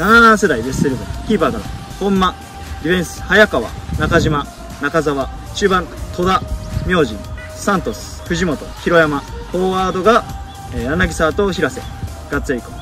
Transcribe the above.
7世代ベストイレブキーパーか本間ディフェンス早川中島中澤中盤戸田明神サントス藤本広山フォワードが、柳沢と平瀬ガッツェイコン